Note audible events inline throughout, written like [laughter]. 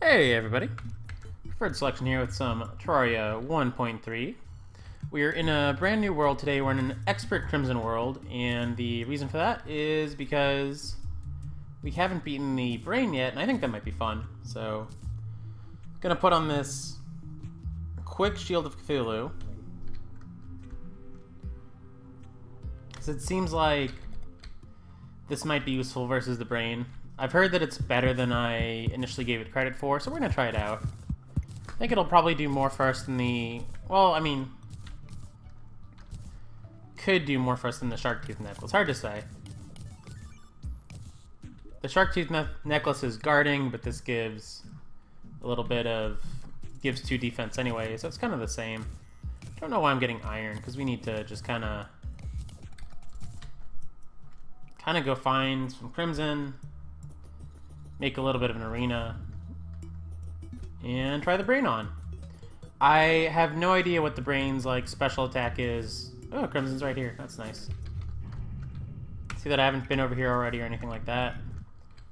Hey everybody, Preferred Selection here with some Terraria 1.3. We are in a brand new world today, we're in an Expert Crimson world, and the reason for that is because we haven't beaten the Brain yet, and I think that might be fun. So, gonna put on this quick Shield of Cthulhu. Because it seems like this might be useful versus the Brain. I've heard that it's better than I initially gave it credit for, so we're gonna try it out. I think it'll probably do more for us than the... Well, I mean... Could do more for us than the Shark Tooth Necklace. Hard to say. The Shark Tooth ne Necklace is guarding, but this gives a little bit of... Gives 2 defense anyway, so it's kind of the same. Don't know why I'm getting Iron, because we need to just kind of... Kind of go find some Crimson make a little bit of an arena, and try the brain on. I have no idea what the brain's like special attack is. Oh, Crimson's right here. That's nice. See that I haven't been over here already or anything like that.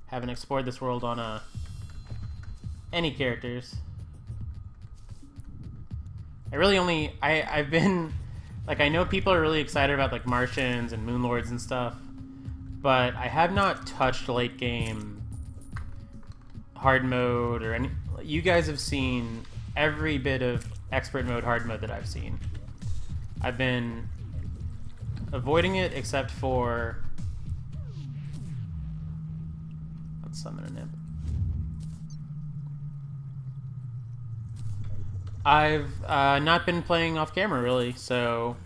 Haven't explored this world on uh, any characters. I really only I I've been like I know people are really excited about like Martians and Moonlords and stuff, but I have not touched late game hard mode or any you guys have seen every bit of expert mode hard mode that I've seen. I've been avoiding it except for let's summon an imp. I've uh, not been playing off camera really, so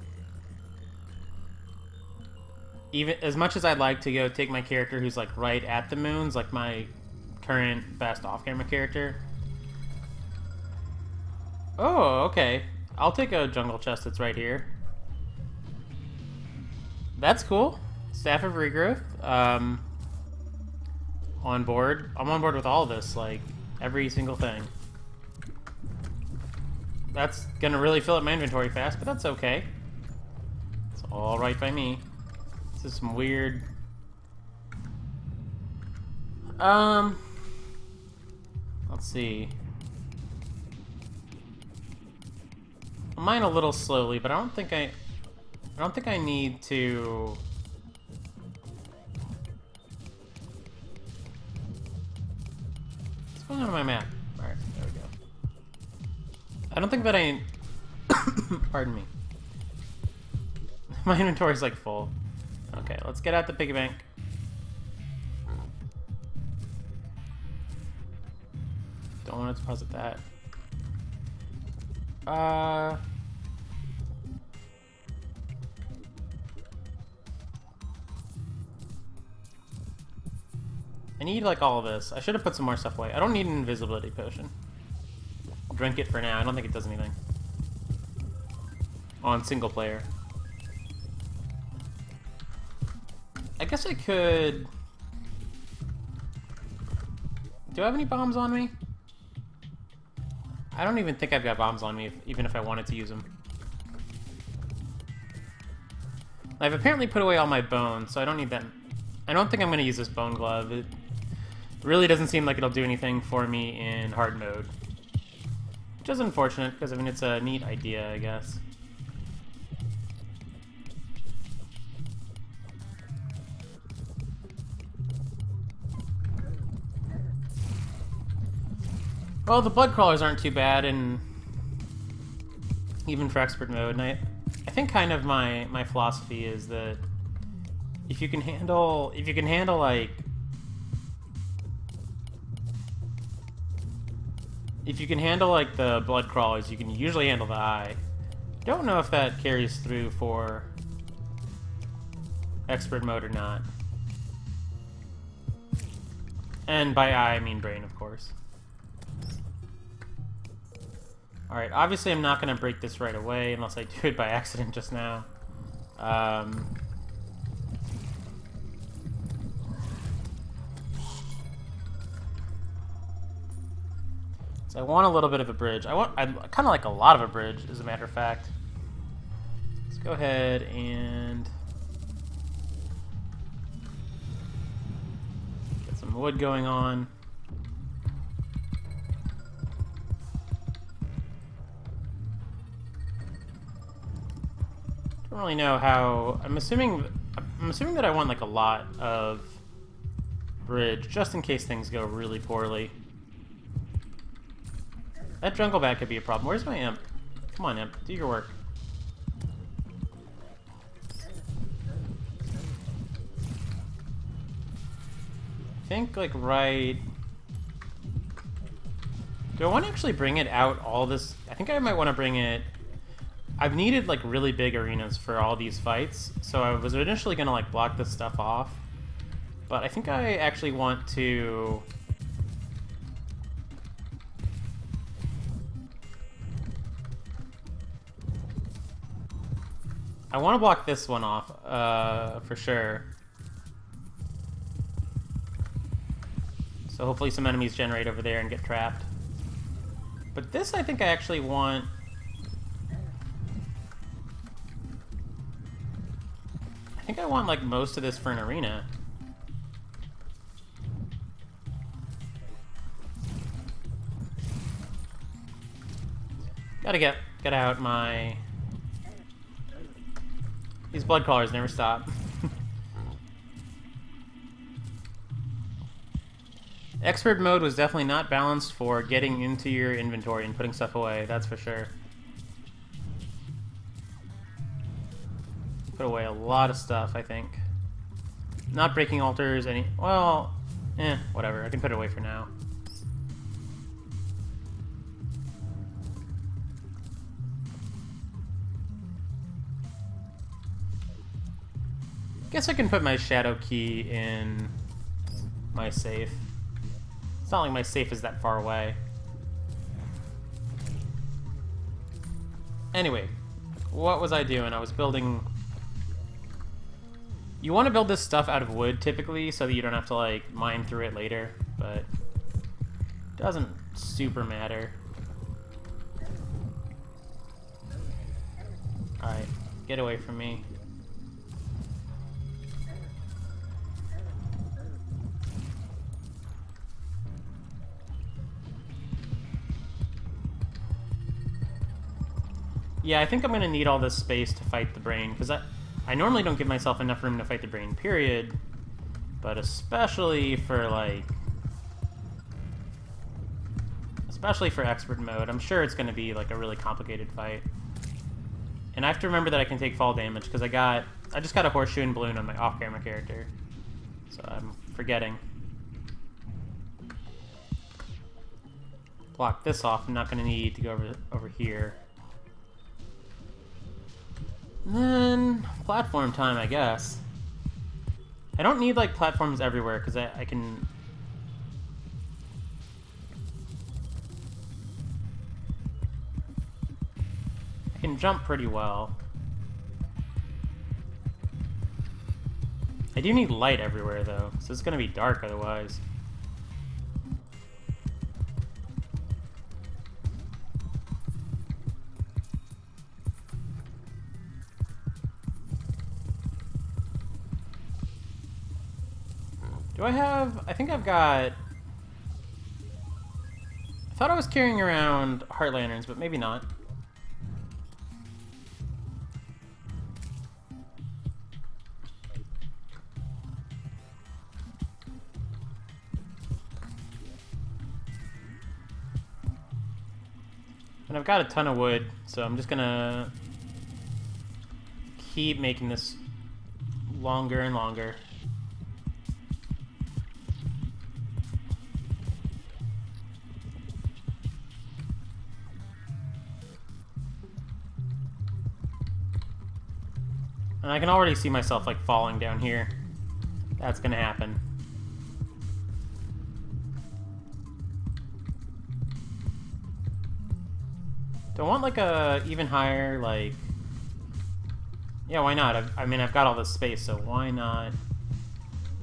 even as much as I'd like to go take my character who's like right at the moons, like my current best off-camera character. Oh, okay. I'll take a jungle chest that's right here. That's cool. Staff of Regrowth. Um, on board. I'm on board with all this, like, every single thing. That's gonna really fill up my inventory fast, but that's okay. It's alright by me. This is some weird... Um... Let's see. Mine a little slowly, but I don't think I... I don't think I need to... What's going on my map? Alright, there we go. I don't think that I... [coughs] Pardon me. [laughs] My inventory's like full. Okay, let's get out the piggy bank. Don't want to deposit that. Uh... I need, like, all of this. I should have put some more stuff away. I don't need an invisibility potion. I'll drink it for now. I don't think it does anything. On single player. I guess I could... Do I have any bombs on me? I don't even think I've got bombs on me, if, even if I wanted to use them. I've apparently put away all my bones, so I don't need that. I don't think I'm going to use this bone glove. It really doesn't seem like it'll do anything for me in hard mode. Which is unfortunate, because I mean, it's a neat idea, I guess. Well, the blood crawlers aren't too bad, and even for expert mode. And I, I think kind of my my philosophy is that if you can handle if you can handle like if you can handle like the blood crawlers, you can usually handle the eye. Don't know if that carries through for expert mode or not. And by eye, I mean brain, of course. Alright, obviously I'm not going to break this right away unless I do it by [laughs] accident just now. Um, so I want a little bit of a bridge. I want, I kind of like a lot of a bridge, as a matter of fact. Let's go ahead and get some wood going on. Don't really know how. I'm assuming. I'm assuming that I want like a lot of bridge, just in case things go really poorly. That jungle bat could be a problem. Where's my imp? Come on, imp. Do your work. I think, like, right... Do I want to actually bring it out all this... I think I might want to bring it... I've needed, like, really big arenas for all these fights, so I was initially going to, like, block this stuff off. But I think I actually want to... I want to block this one off, uh, for sure. So hopefully some enemies generate over there and get trapped. But this I think I actually want... I want like most of this for an arena. Gotta get get out my these blood crawlers never stop. [laughs] Expert mode was definitely not balanced for getting into your inventory and putting stuff away, that's for sure. Put away a lot of stuff, I think. Not breaking altars, any... Well, eh, whatever. I can put it away for now. Guess I can put my shadow key in my safe. It's not like my safe is that far away. Anyway, what was I doing? I was building... You want to build this stuff out of wood, typically, so that you don't have to, like, mine through it later, but... Doesn't super matter. Alright, get away from me. Yeah, I think I'm going to need all this space to fight the brain, because I, I normally don't give myself enough room to fight the brain, period. But especially for, like... Especially for expert mode, I'm sure it's going to be, like, a really complicated fight. And I have to remember that I can take fall damage, because I got... I just got a horseshoe and balloon on my off-camera character. So I'm forgetting. Block this off, I'm not going to need to go over, over here. Then, platform time, I guess. I don't need, like, platforms everywhere, because I, I can... I can jump pretty well. I do need light everywhere, though, so it's to be dark otherwise. Do I have... I think I've got... I thought I was carrying around heart lanterns, but maybe not. And I've got a ton of wood, so I'm just gonna keep making this longer and longer. And I can already see myself, like, falling down here. That's gonna happen. Do I want, like, a even higher, like... Yeah, why not? I've, I mean, I've got all this space, so why not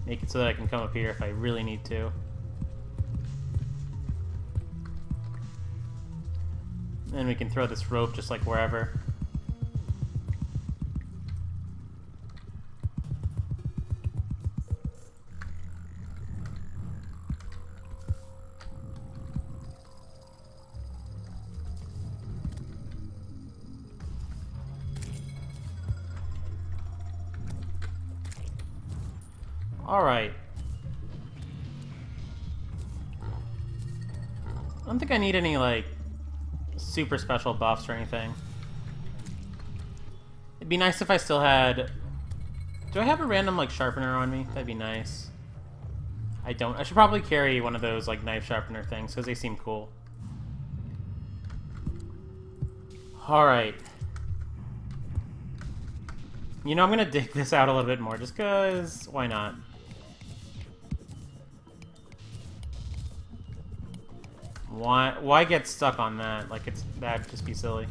make it so that I can come up here if I really need to. Then we can throw this rope just, like, wherever. Alright. I don't think I need any, like, super special buffs or anything. It'd be nice if I still had... Do I have a random, like, sharpener on me? That'd be nice. I don't. I should probably carry one of those, like, knife sharpener things, because they seem cool. Alright. You know, I'm gonna dig this out a little bit more, just because... Why not? Why why get stuck on that? Like it's that'd just be silly.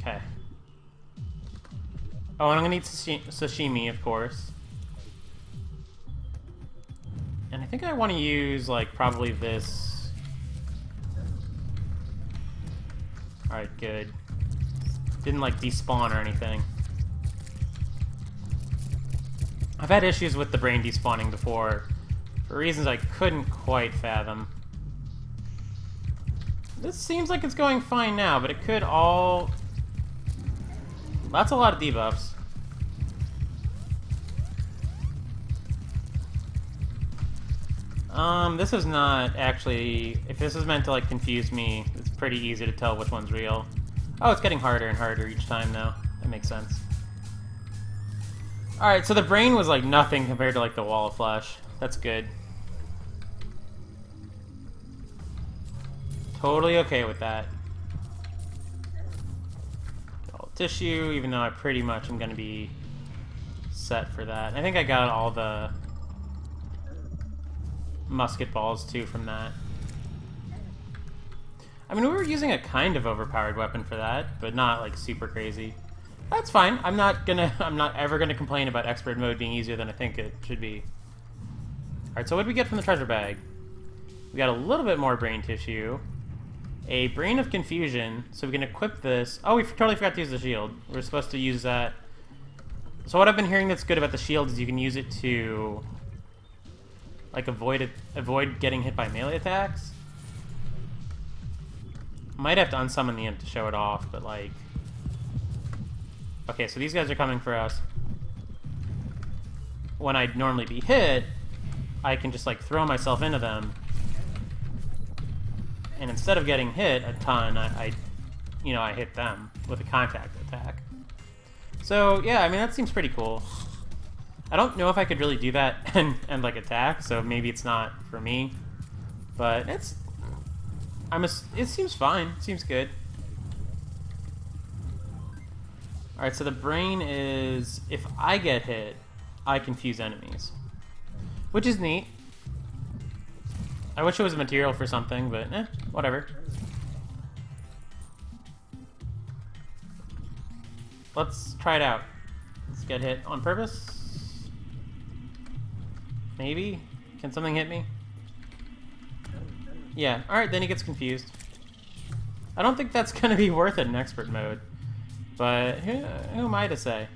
Okay. Oh, and I'm gonna need sashimi, of course. And I think I want to use, like, probably this. Alright, good. Didn't, like, despawn or anything. I've had issues with the brain despawning before, for reasons I couldn't quite fathom. This seems like it's going fine now, but it could all... That's a lot of debuffs. Um, this is not actually... If this is meant to, like, confuse me, it's pretty easy to tell which one's real. Oh, it's getting harder and harder each time now. That makes sense. Alright, so the brain was, like, nothing compared to, like, the wall of flesh. That's good. Totally okay with that. All tissue, even though I pretty much am going to be set for that. I think I got all the musket balls, too, from that. I mean, we were using a kind of overpowered weapon for that, but not, like, super crazy. That's fine. I'm not gonna... [laughs] I'm not ever gonna complain about expert mode being easier than I think it should be. Alright, so what did we get from the treasure bag? We got a little bit more brain tissue a Brain of Confusion, so we can equip this. Oh, we totally forgot to use the shield. We're supposed to use that. So what I've been hearing that's good about the shield is you can use it to, like, avoid it, avoid getting hit by melee attacks. Might have to unsummon the imp to show it off, but like... Okay, so these guys are coming for us. When I'd normally be hit, I can just, like, throw myself into them and instead of getting hit a ton, I, I, you know, I hit them with a contact attack. So yeah, I mean that seems pretty cool. I don't know if I could really do that [laughs] and, and like attack, so maybe it's not for me. But it's, I'm a, it seems fine. It seems good. All right, so the brain is if I get hit, I confuse enemies, which is neat. I wish it was a material for something, but eh, whatever. Let's try it out. Let's get hit on purpose. Maybe? Can something hit me? Yeah, alright, then he gets confused. I don't think that's [laughs] going to be worth it in expert mode. But who, who am I to say?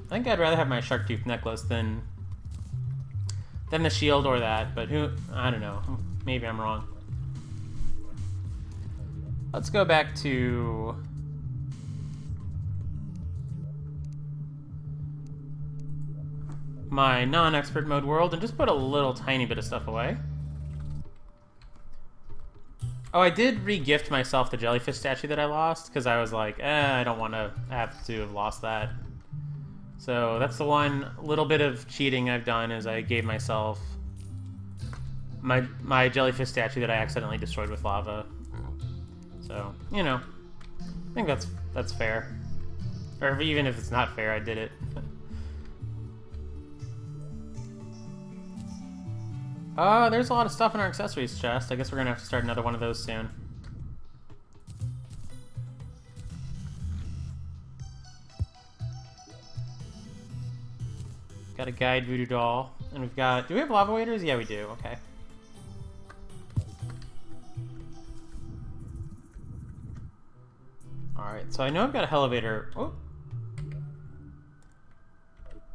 I think I'd rather have my shark tooth necklace than than the shield or that, but who... I don't know. Maybe I'm wrong. Let's go back to... my non-expert mode world and just put a little tiny bit of stuff away. Oh, I did re-gift myself the jellyfish statue that I lost, because I was like, eh, I don't want to have to have lost that. So that's the one little bit of cheating I've done is I gave myself my my jellyfish statue that I accidentally destroyed with lava. So, you know, I think that's that's fair. Or even if it's not fair, I did it. [laughs] uh, there's a lot of stuff in our accessories chest. I guess we're gonna have to start another one of those soon. Got a guide voodoo doll. And we've got... Do we have lava waders? Yeah, we do. Okay. Alright, so I know I've got a elevator. Oh.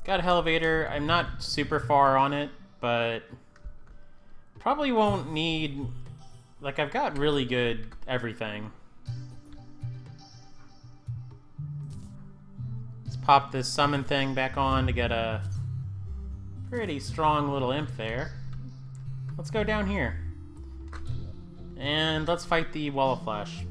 Got a elevator. I'm not super far on it, but probably won't need... Like, I've got really good everything. Let's pop this summon thing back on to get a pretty strong little imp there. Let's go down here. And let's fight the Wall of Flesh.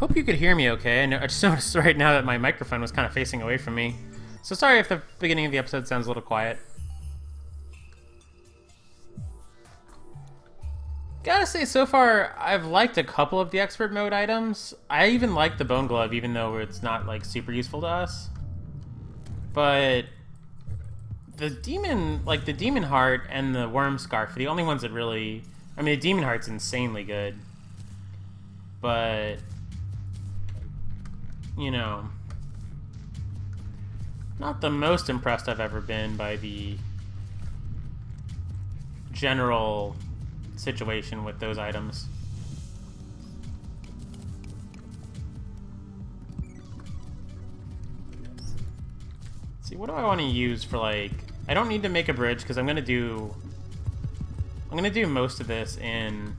Hope you could hear me okay. I just [laughs] noticed right now that my microphone was kind of facing away from me. So sorry if the beginning of the episode sounds a little quiet. Gotta say, so far, I've liked a couple of the expert mode items. I even like the bone glove, even though it's not, like, super useful to us. But the demon, like, the demon heart and the worm scarf are the only ones that really... I mean, the demon heart's insanely good. But, you know, not the most impressed I've ever been by the general situation with those items. See, what do I want to use for, like... I don't need to make a bridge, because I'm going to do... I'm going to do most of this in...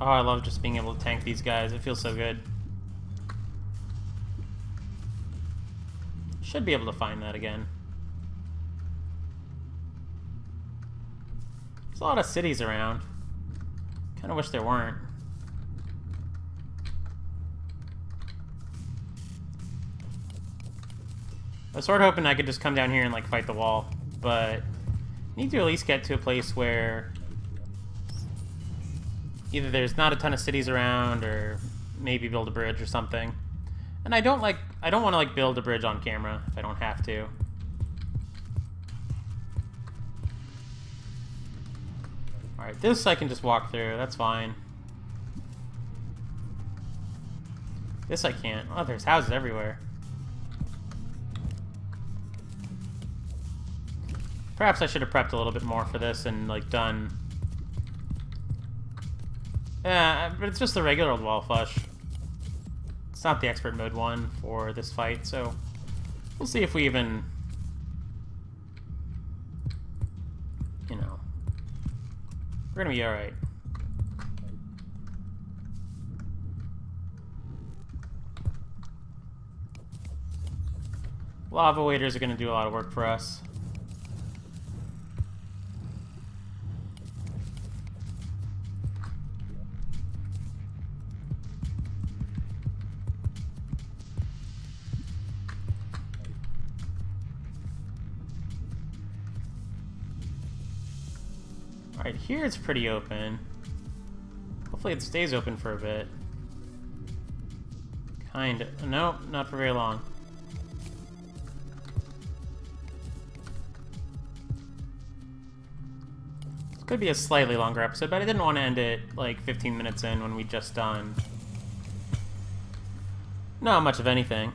Oh, I love just being able to tank these guys. It feels so good. Should be able to find that again. There's a lot of cities around. Kind of wish there weren't. I was sort of hoping I could just come down here and like fight the wall, but need to at least get to a place where either there's not a ton of cities around or maybe build a bridge or something. And I don't like I don't want to like build a bridge on camera if I don't have to. Alright, this I can just walk through, that's fine. This I can't. Oh, there's houses everywhere. Perhaps I should have prepped a little bit more for this and like done yeah, but it's just the regular old wall flesh. It's not the expert mode one for this fight, so we'll see if we even, you know, we're gonna be all right. Lava waders are gonna do a lot of work for us. Here it's pretty open. Hopefully it stays open for a bit. Kind of. Nope, not for very long. This could be a slightly longer episode, but I didn't want to end it like 15 minutes in when we just done. Not much of anything.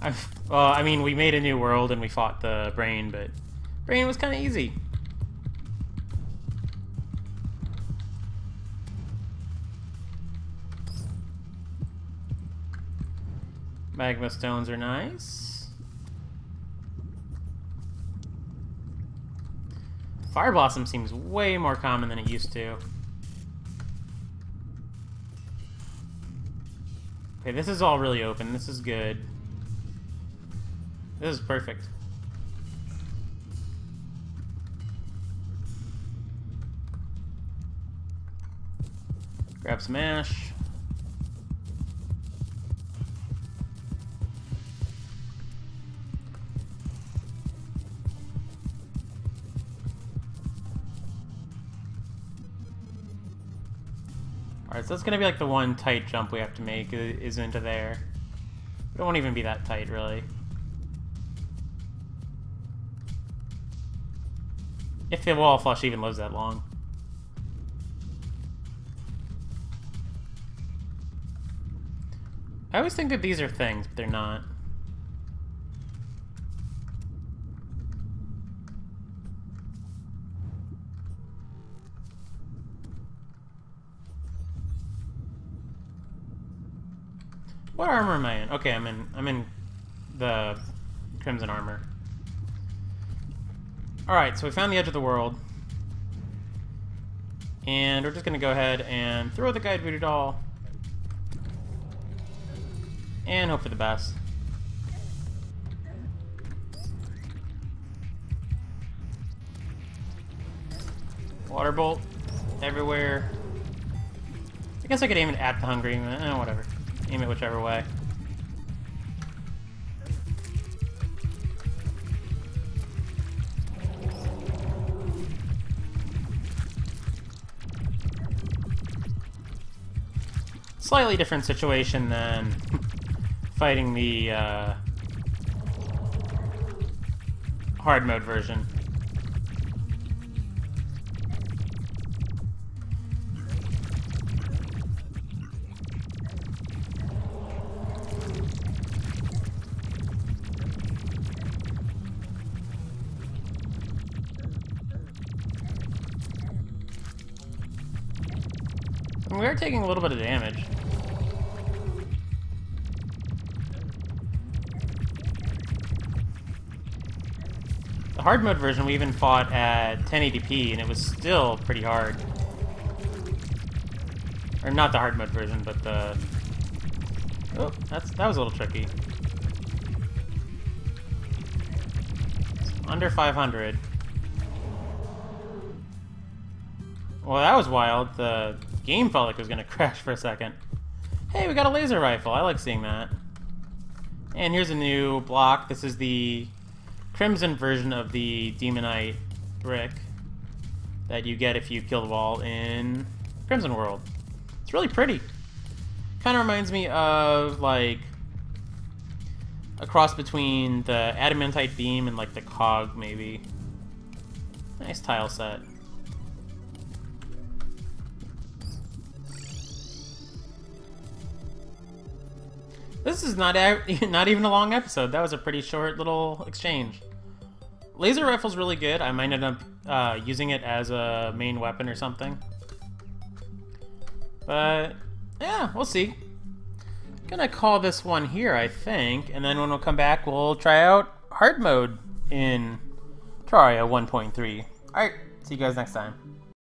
I've, well, I mean, we made a new world and we fought the brain, but brain was kind of easy. Magma stones are nice. Fire Blossom seems way more common than it used to. Okay, this is all really open. This is good. This is perfect. Grab some ash. So that's gonna be like the one tight jump we have to make is into there. But It won't even be that tight, really. If the wall flesh even lives that long. I always think that these are things, but they're not. What armor am I in? Okay, I'm in I'm in the crimson armor. Alright, so we found the edge of the world. And we're just gonna go ahead and throw the guide voodoo doll. And hope for the best. Water bolt everywhere. I guess I could aim it at the hungry, eh, whatever. Aim it whichever way. Slightly different situation than [laughs] fighting the uh, hard mode version. Taking a little bit of damage. The hard mode version we even fought at 1080p and it was still pretty hard. Or not the hard mode version, but the... Oh, that's, that was a little tricky. Under 500. Well, that was wild. The game felt like it was going [laughs] to crash for a second. Hey, we got a laser rifle. I like seeing that. And here's a new block. This is the Crimson version of the Demonite brick that you get if you kill the wall in Crimson World. It's really pretty. Kind of reminds me of, like, a cross between the Adamantite Beam and, like, the Cog, maybe. Nice tile set. This is not [laughs] not even a long episode. That was a pretty short little exchange. Laser rifle's really good. I might end up uh, using it as a main weapon or something. But, yeah, we'll see. Gonna call this one here, I think. And then when we'll come back, we'll try out hard mode in Terraria 1.3. Alright, see you guys next time.